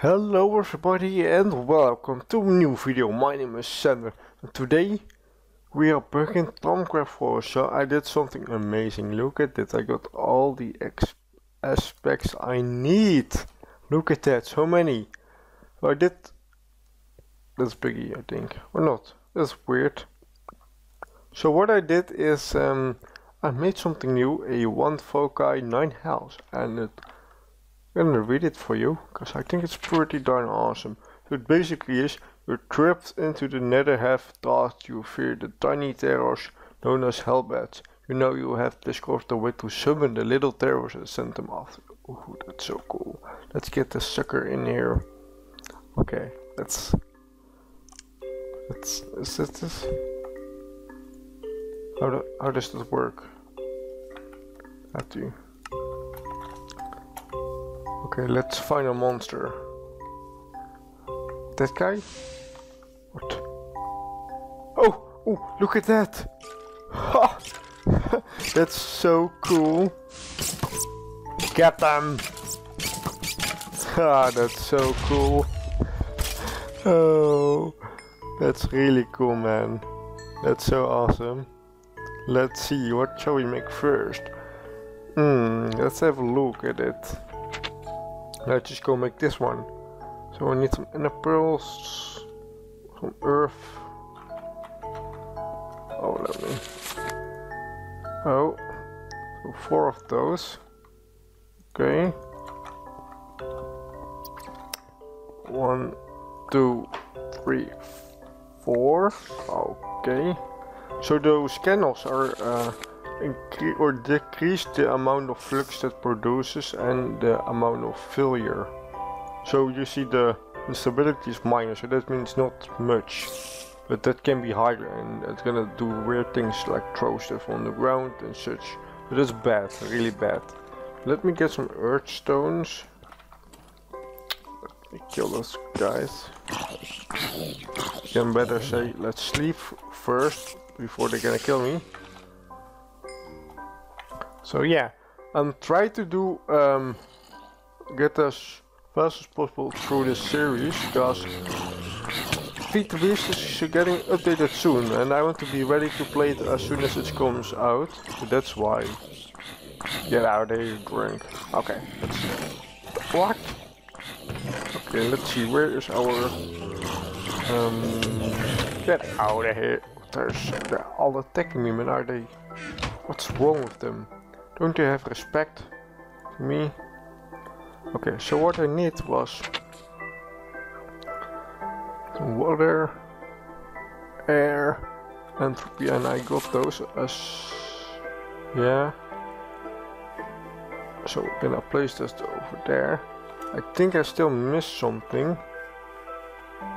Hello everybody and welcome to a new video. My name is Sander and today we are back in Thaumcraft 4. So I did something amazing. Look at that. I got all the aspects I need. Look at that. So many. I did... That's biggie I think. Or not. That's weird. So what I did is um, I made something new. A 1 foci 9 health. And it I'm gonna read it for you because I think it's pretty darn awesome. So it basically is you're trapped into the nether half thought you fear the tiny terrors known as hellbats. You know you have discovered a way to summon the little terrors and send them off. Ooh, that's so cool. Let's get the sucker in here. Okay, let's let's is this this? How do, how does this work? Have to Okay, let's find a monster. That guy? What? Oh! Oh, look at that! Ha! That's so cool. Get them! Ah, that's so cool. Oh, that's really cool, man. That's so awesome. Let's see, what shall we make first? Hmm, let's have a look at it. Let's just go make this one. So I need some ender pearls, some earth. Oh, me. Oh, so four of those. Okay. One, two, three, four. Okay. So those candles are uh, increase or decrease the amount of flux that produces and the amount of failure. So you see the instability is minor, so that means not much. But that can be higher and it's gonna do weird things like throw stuff on the ground and such. But that's bad, really bad. Let me get some earth stones. Let me kill those guys. Can better say let's sleep first before they're gonna kill me. So yeah, and try to do um, get as fast as possible through this series because the Beast is getting updated soon and I want to be ready to play it as soon as it comes out. That's why. Get out of here, drink. Okay, let's see. What? Okay, let's see. Where is our? Um, get out of here. There's they're all attacking me, man. Are they? What's wrong with them? Don't you have respect to me? Okay, so what I need was water, air, entropy, and I got those as yeah. So we're gonna place this over there. I think I still missed something,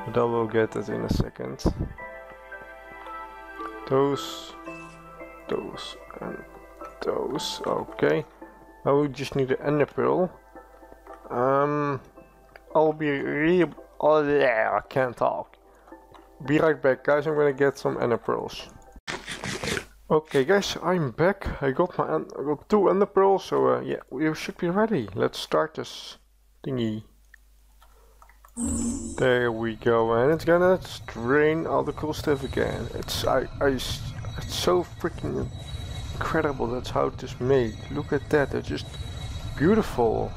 but I will get it in a second. Those, those, and those. Okay. Now we just need an pearl. Um, I'll be re. Oh yeah, I can't talk. Be right back, guys. I'm gonna get some ender pearls. Okay, guys, I'm back. I got my I got two ender pearls, so uh, yeah, we should be ready. Let's start this thingy. There we go, and it's gonna drain all the cool stuff again. It's I I it's so freaking incredible that's how it is made. Look at that, it's just beautiful.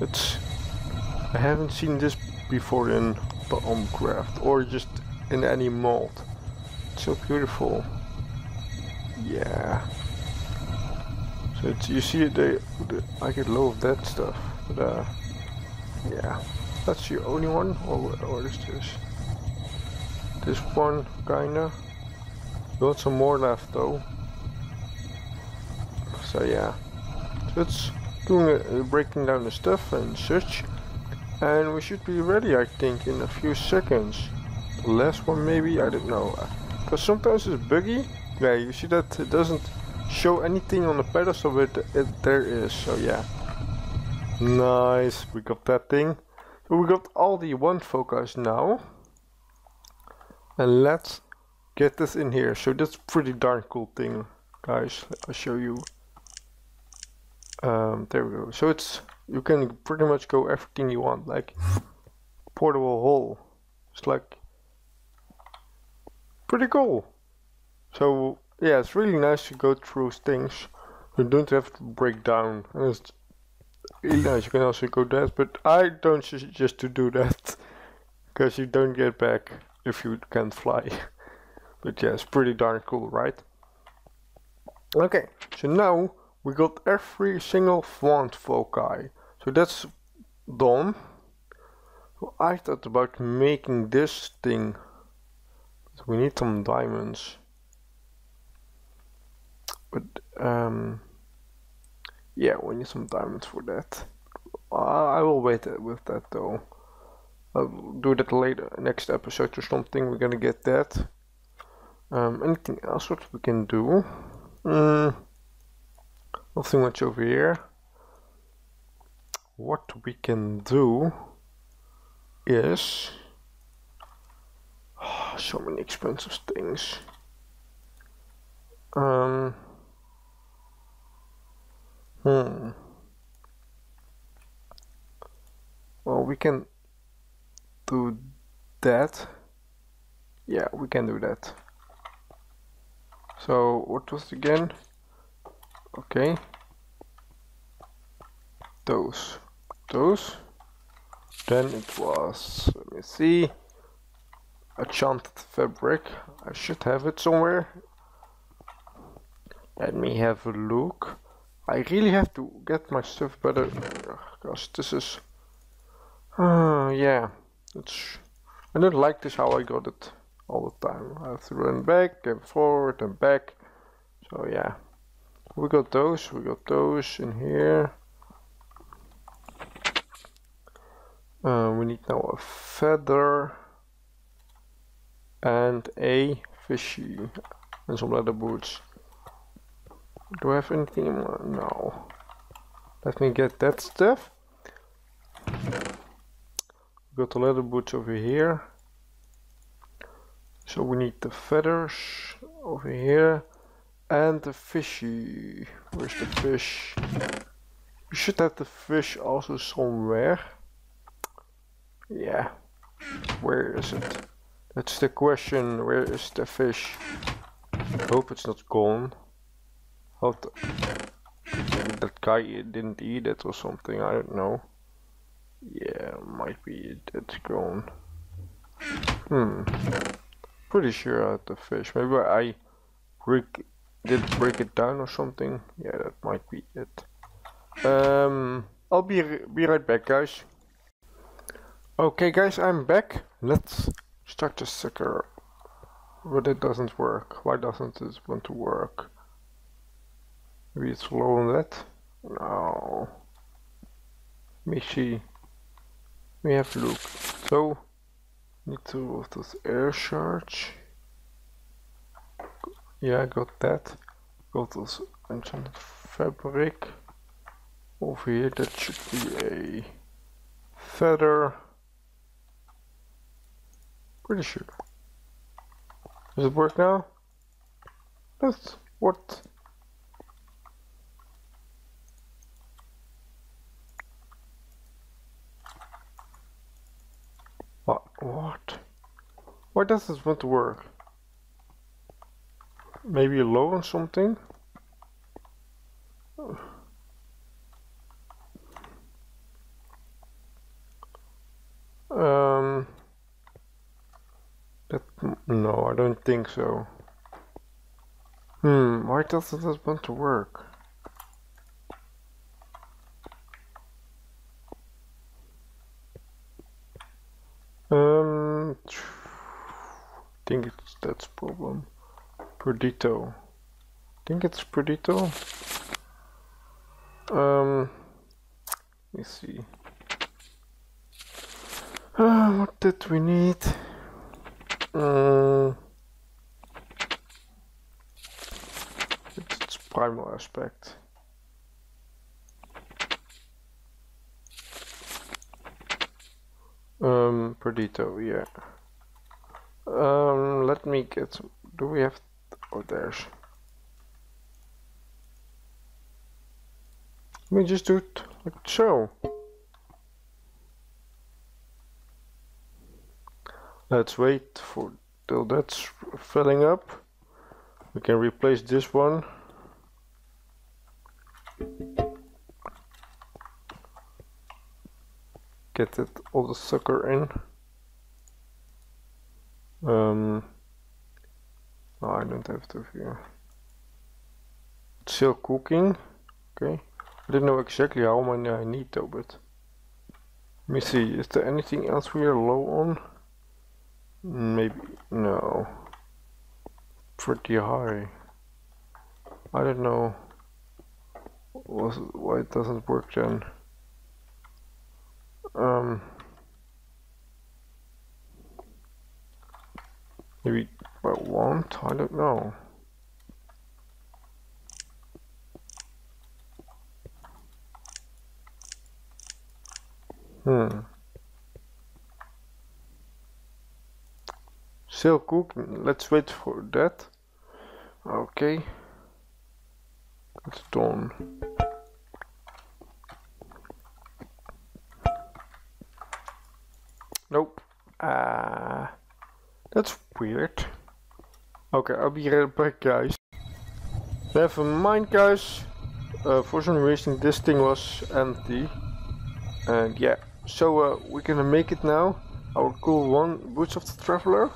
It's I haven't seen this before in Thaumcraft or just in any mold. It's so beautiful. Yeah. So it's, you see they, I get low of that stuff, but uh, yeah. That's the only one, or is this? This one, kinda. Got some more left though. So yeah, it's doing a, breaking down the stuff and such, and we should be ready I think in a few seconds. The last one maybe, I don't know, because sometimes it's buggy. Yeah, you see that it doesn't show anything on the pedestal, but it, there is, so yeah. Nice, we got that thing. We got all the wand focus now. And let's get this in here. So that's pretty darn cool thing, guys. I'll show you. Um, there we go. So it's you can pretty much go everything you want, like portable hole. It's like pretty cool. So yeah, it's really nice to go through things. You don't have to break down. And it's really nice. You can also go that, but I don't suggest to do that because you don't get back if you can't fly. but yeah, it's pretty darn cool, right? Okay, so now we got every single font foci. So that's done. So I thought about making this thing. We need some diamonds. But um yeah, we need some diamonds for that. I will wait with that though. I'll do that later, next episode or something. We're gonna get that. Um, anything else what we can do? Mm, nothing much over here. What we can do is oh, so many expensive things. Um, hmm. Well, we can do that. Yeah, we can do that. So what was it again? Okay. Those. Those. Then it was, let me see, enchanted fabric. I should have it somewhere. Let me have a look. I really have to get my stuff better because this is, uh, yeah, it's, I don't like this how I got it all the time. I have to run back and forward and back. So yeah, we got those, we got those in here. Uh, we need now a feather and a fishy and some leather boots. Do I have anything? No. Let me get that stuff. We got the leather boots over here. So we need the feathers over here and the fishy. Where's the fish? You should have the fish also somewhere. Yeah. Where is it? That's the question. Where is the fish? Hope it's not gone. Hope that guy didn't eat it or something. I don't know. Yeah, might be it's gone. Hmm pretty sure I had the fish. Maybe I break, did break it down or something. Yeah, that might be it. Um, I'll be be right back, guys. Okay, guys, I'm back. Let's start the sucker. But it doesn't work. Why doesn't it want to work? Maybe it's slow on that? No. See. We have look. So, Need to of this air charge. Yeah, I got that. Got this enchanted fabric. Over here, that should be a feather. Pretty sure. Does it work now? That's what What? What? Why does this want to work? Maybe a low on something? Um, that, no, I don't think so. Hmm, why doesn't this want to work? Um, I think it's that's problem. Perditio. I think it's Perditio. Um, let me see. Uh, what did we need? Um, it's primal aspect. Um, Perditio, yeah. Um, let me get some, do we have, there's. Let me just do it Like so. Let's wait for till that's filling up. We can replace this one. Get it all the sucker in. Um, oh, I don't have to here. It's still cooking. Okay. I don't know exactly how many I need though, but let me see. Is there anything else we are low on? Maybe no. Pretty high. I don't know. Was why it doesn't work then? Um. Maybe I won't. I don't know. Hmm. Still cooking. Let's wait for that. Okay. It's done. Nope. Ah, uh, that's weird. Okay, I'll be right back, guys. Never mind, guys. Uh, for some reason, this thing was empty. And yeah, so uh, we're gonna make it now. Our cool one, Boots of the Traveler.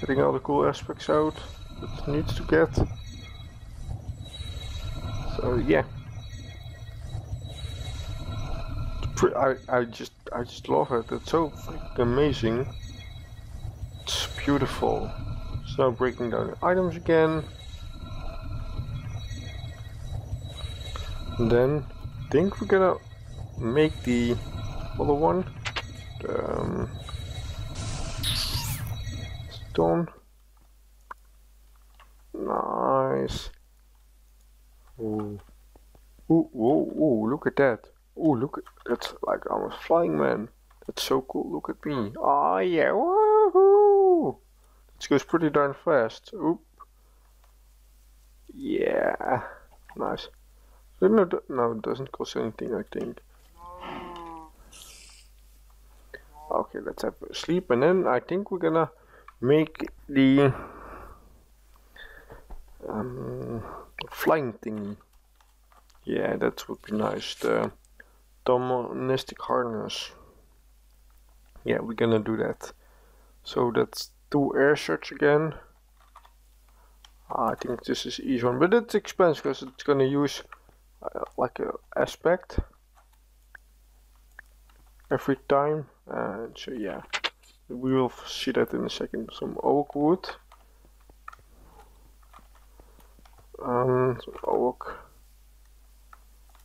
Getting all the cool aspects out that needs to get. So yeah. I, I just I just love it. It's so amazing. It's beautiful. So breaking down the items again. And then I think we're gonna make the other one. Um, stone. Nice. Ooh. Ooh, ooh, ooh, look at that. Ooh, look at that's like almost flying man. That's so cool. Look at me. Oh yeah! It goes pretty darn fast. Oop. Yeah. Nice. No, no, it doesn't cost anything, I think. Okay, let's have a sleep and then I think we're gonna make the um, flying thingy. Yeah, that would be nice. The domestic harness. Yeah, we're gonna do that. So that's two air shards again. I think this is easy one, but it's expensive because it's gonna use uh, like a aspect every time. And so yeah we will see that in a second. Some oak wood. Um some oak.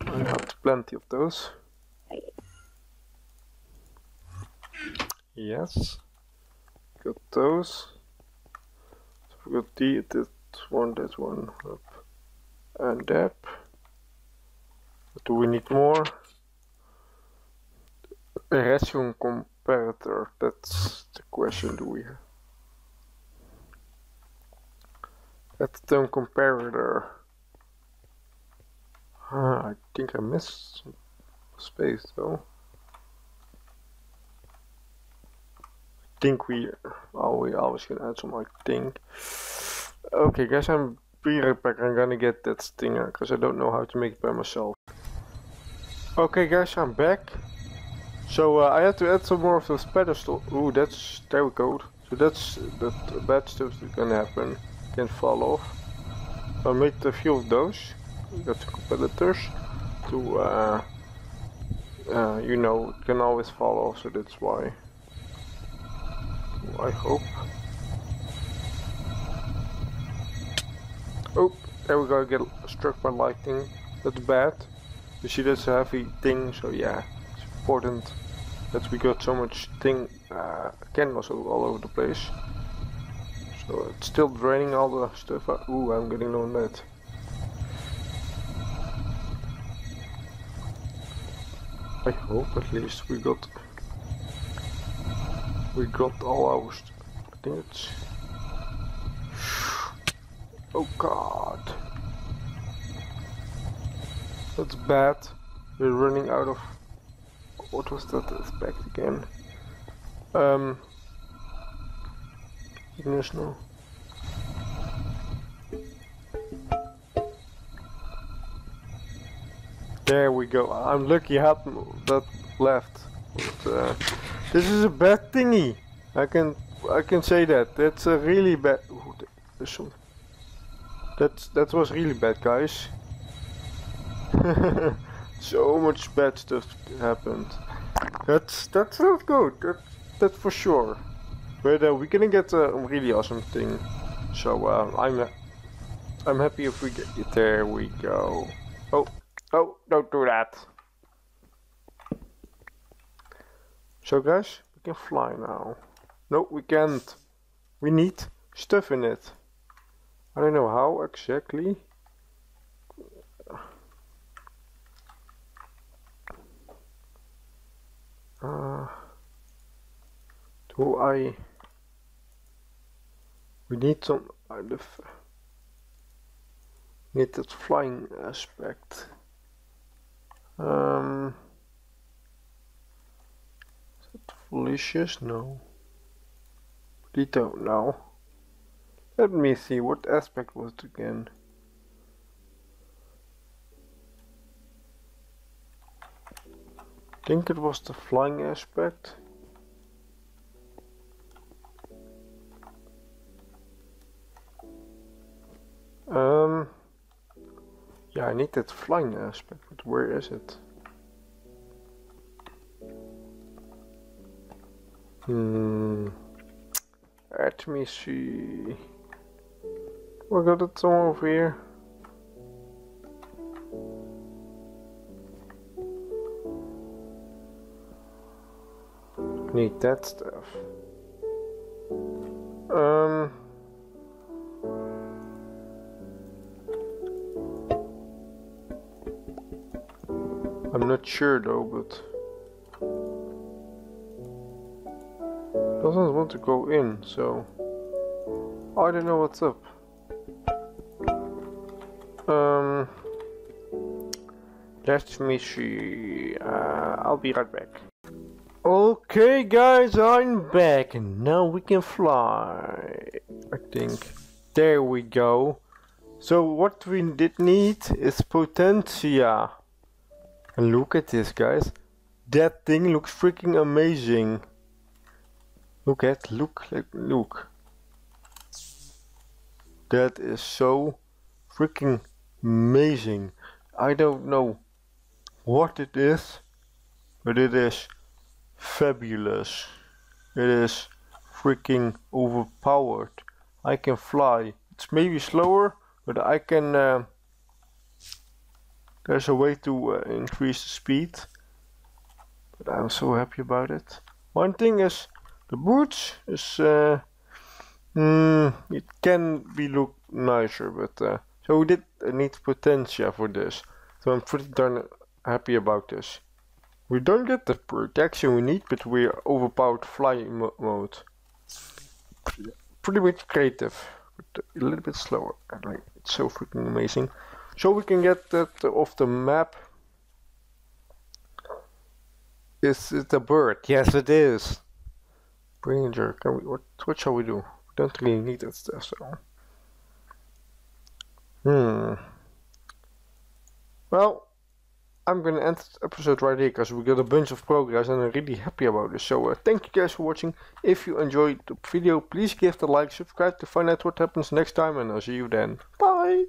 I have plenty of those. Yes got those so we got the this one this one up and that do we need more A Ration comparator, that's the question do we have? That's the comparator. Ah, I think I missed some space though. Think we, oh we always can add some I think. Okay guys, I'm be right back. I'm gonna get that stinger because I don't know how to make it by myself. Okay guys, I'm back. So uh, I had to add some more of those pedestal. Ooh, that's there we go. So that's that bad stuff that's gonna happen. Can fall off. I made a few of those. We got the competitors to uh, uh, you know can always fall off, so that's why. I hope. Oh, there we go. Get struck by lightning. That's bad. You see, that's a heavy thing. So yeah it's important that we got so much thing uh, canvas all over the place. So it's still draining all the stuff out. Ooh, I'm getting low on that. I hope at least we got we got all our I Oh god. That's bad. we're running out of what was that aspect again? Um, Ignis no. There we go. I'm lucky I had that left. But, uh, this is a bad thingy. I can I can say that. That's a really bad. That's that was really bad, guys. so much bad stuff happened. That's that's not good. That that's for sure. But uh, we're gonna get a really awesome thing. So uh, I'm I'm happy if we get it. There we go. Oh oh! Don't do that. So guys, we can fly now. No, we can't. We need stuff in it. I don't know how exactly. Uh, do I... We need some... Uh, the need that flying aspect. Um... Felicius? No. We don't know. Let me see, what aspect was it again? Think it was the flying aspect. Um, yeah, I need that flying aspect, but where is it? Hmm. Let me see. We got it somewhere over here. Need that stuff. Um. I'm not sure though, but. Doesn't want to go in, so I don't know what's up. Um, let me see. Uh, I'll be right back. Okay, guys, I'm back, and now we can fly. I think. There we go. So what we did need is potentia. And look at this, guys. That thing looks freaking amazing. Look at, look, look. That is so freaking amazing. I don't know what it is, but it is fabulous. It is freaking overpowered. I can fly. It's maybe slower, but I can. Uh, there's a way to uh, increase the speed. But I'm so happy about it. One thing is the boots is uh, mm, it can be look nicer, but uh, so we did need potentia for this. So I'm pretty darn happy about this. We don't get the protection we need, but we are overpowered flying mo mode. Pretty much creative, but a little bit slower. Like it's so freaking amazing. So we can get that off the map. Is it a bird? Yes, it is. Ranger, can we, what, what shall we do? We don't really need that stuff, so. Hmm. Well, I'm gonna end this episode right here because we got a bunch of progress and I'm really happy about this. So uh, thank you guys for watching. If you enjoyed the video, please give the like, subscribe to find out what happens next time and I'll see you then. Bye!